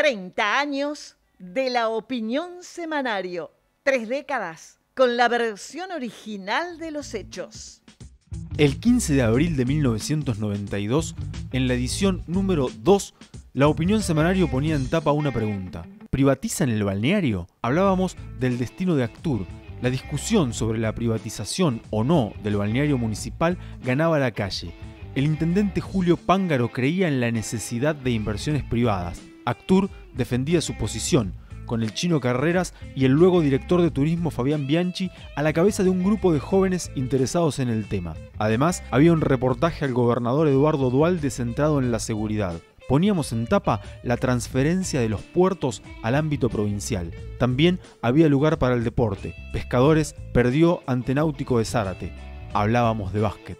30 años de la opinión semanario. Tres décadas con la versión original de los hechos. El 15 de abril de 1992, en la edición número 2, la opinión semanario ponía en tapa una pregunta. ¿Privatizan el balneario? Hablábamos del destino de Actur. La discusión sobre la privatización o no del balneario municipal ganaba la calle. El intendente Julio Pángaro creía en la necesidad de inversiones privadas. Actur defendía su posición, con el chino Carreras y el luego director de turismo Fabián Bianchi a la cabeza de un grupo de jóvenes interesados en el tema. Además, había un reportaje al gobernador Eduardo Dualde centrado en la seguridad. Poníamos en tapa la transferencia de los puertos al ámbito provincial. También había lugar para el deporte. Pescadores perdió ante Náutico de Zárate. Hablábamos de básquet.